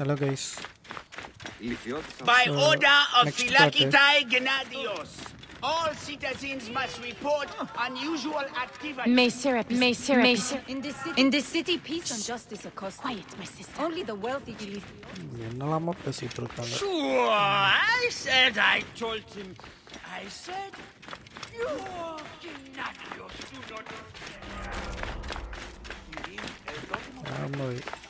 Hello guys. By so, order of Phylakitai Gennadios, all citizens must report unusual activity. May syrup, May syrup, In this city, in this city peace and justice are cost. Quiet, my sister. Only the wealthy believe. Sure, I said I told him. I said, you Gennadios do not. Ah, Vamos.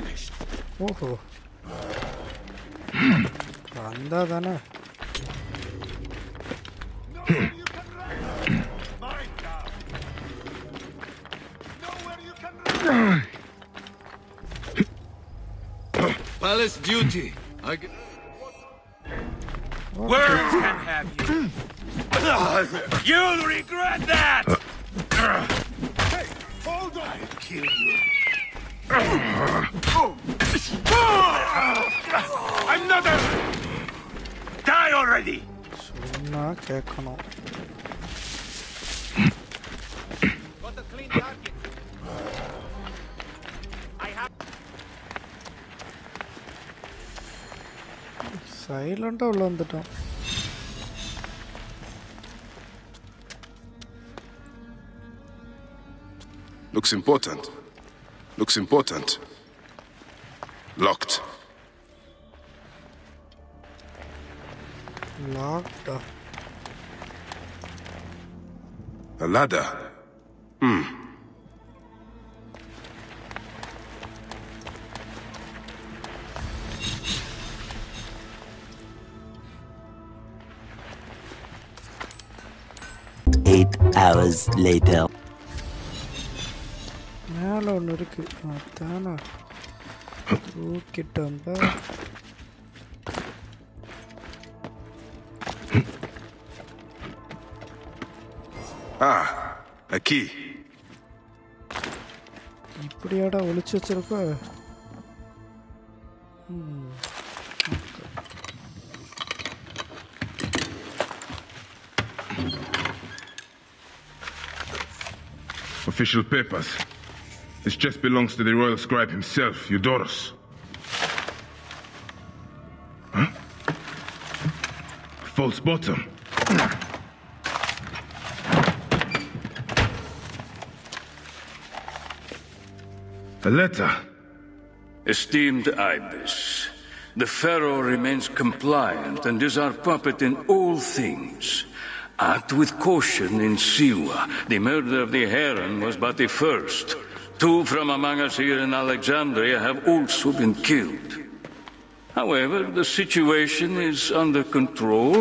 finished. ओहो बंदा था Palace duty. I get... Words can have you. You'll regret that! Hey, hold on! I'll kill you. Another! Die already! சொன்னா கேட்கணும் Got a clean target. சைலண்டாக உள்ள வந்துட்டோம் Looks important. Looks important. Locked. Locked. A ladder. Hmm. Eight hours later. மேலே ஒன்று இருக்கு அதானே தூக்கிட்டோம் பா. Ah, a key. இப்படியாடா ஒளிச்சு வச்சிருப்ப Official papers. This chest belongs to the royal scribe himself, Eudoros. Huh? False bottom. A letter. Esteemed Ibis, the Pharaoh remains compliant and is our puppet in all things. Act with caution in Siwa. The murder of the Heron was but the first. Two from among us here in Alexandria have also been killed. However, the situation is under control.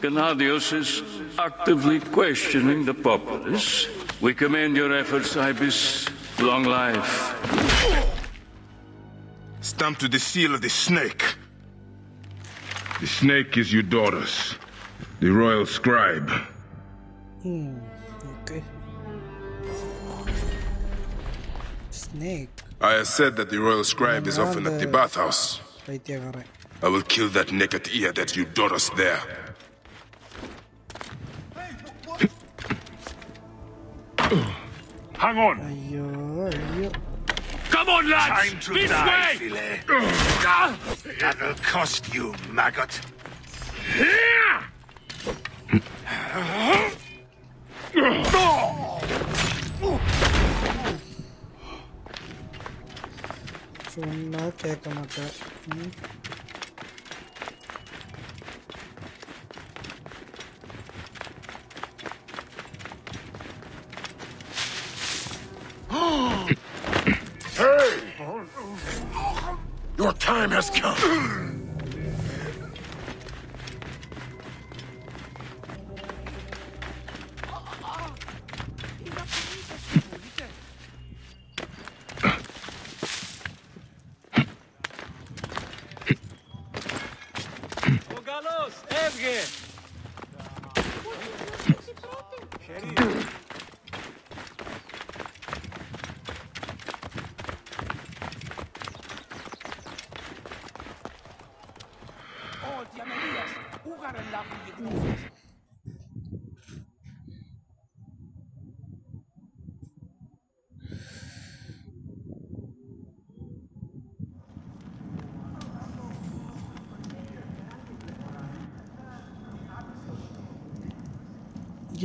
Gennadios is actively questioning the populace. We commend your efforts, Ibis. Long life. Stamped to the seal of the snake. The snake is Eudoros, the royal scribe. Hmm, okay snake. I have said that the royal scribe is often at the bathhouse. I will kill that naked ear that you taught us there. Hang on! Come on, lads! Time to this die, way! Filet. That'll cost you, maggot. Here! சொன்னா கேட்க மாட்டேன் ம். Your time has come. 예쁘게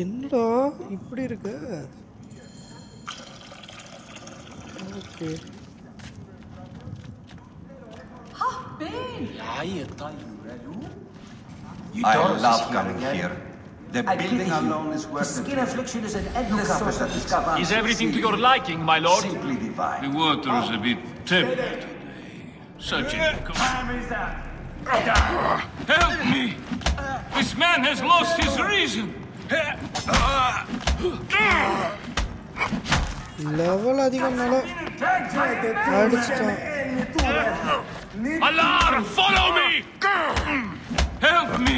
என்னடா இப்படி இருக்கு okay I love coming here. The building alone is worth Skin affliction is an endless Look up source at of that discovery. Is everything to your liking, my lord? Simply divine. The water is a bit tepid today. Such a Help me! This man has lost his reason! Level അധികം നമ്മള് അടിച്ചിട്ടോ Alar, follow me! Help me!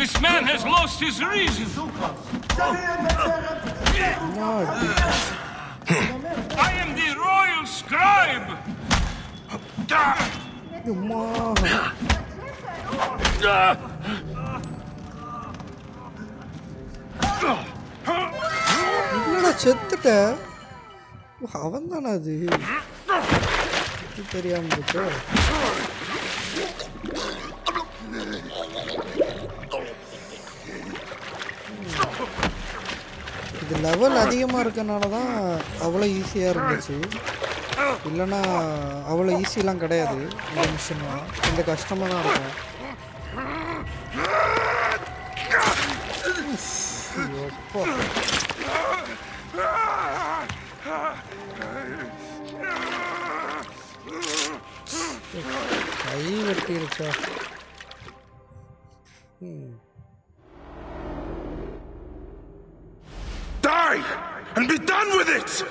This man has lost his reason. I am the royal scribe. Come on. Ah. என்னடா செத்துட்ட? அவன் தானே அது? தெரியாம இருக்கு. இது level அதிகமாக இருக்கனால தான் அவ்வளோ ஈஸியாக இருந்துச்சு. இல்லைன்னா அவ்வளோ ஈஸிலாம் கிடையாது இந்த மிஷின்லாம் கொஞ்சம் கஷ்டமாக தான் இருக்கும். Die and be done with it!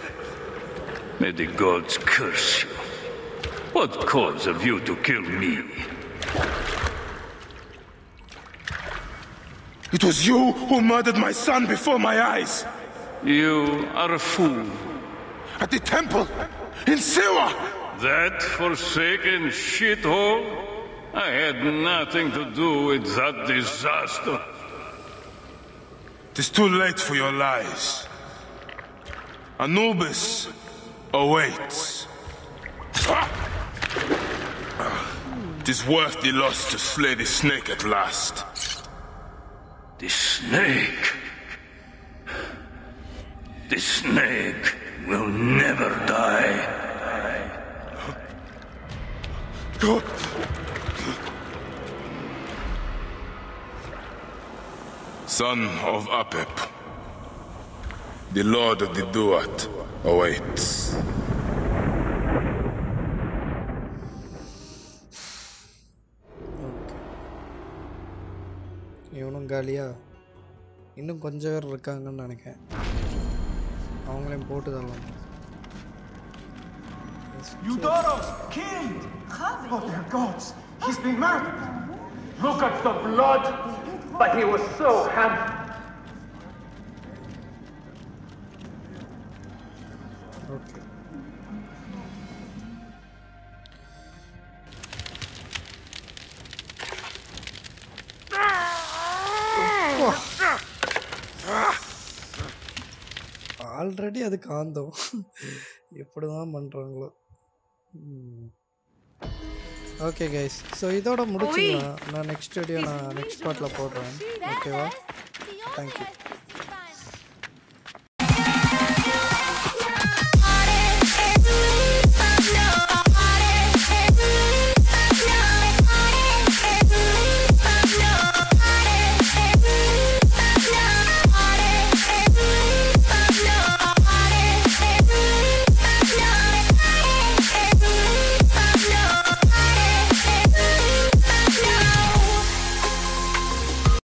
May the gods curse you. What cause have you to kill me? It was you who murdered my son before my eyes. You are a fool. At the temple, in Siwa! That forsaken shithole? I had nothing to do with that disaster. It is too late for your lies. Anubis awaits. Ah! It is worth the loss to slay the snake at last. The snake. The snake will never die. Son of Apep, the Lord of the Duat awaits. இவனும் காலியா இன்னும் கொஞ்சம் பேர் இருக்காங்கன்னு நினைக்கிறேன் அவங்களையும் போட்டு தரலாம் Eudoros, killed! Oh, dear gods! He's been murdered! Look at the blood! But he was so handsome. Okay already அது காந்தம். எப்படி தான் பண்ணுறாங்களோ ஓகே கைஸ் ஸோ இதோட முடிச்சுக்கலாம். நான் நெக்ஸ்ட் வீடியோ நான் நெக்ஸ்ட் பார்ட்டில் போடுறேன். ஓகேவா தேங்க்யூ